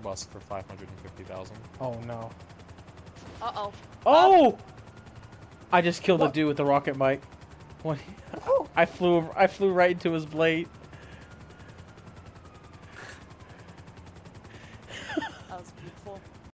bus for 550000 Oh no. Uh oh. Oh! I just killed a dude with the rocket bike. When oh! I flew, I flew right into his blade. That was beautiful.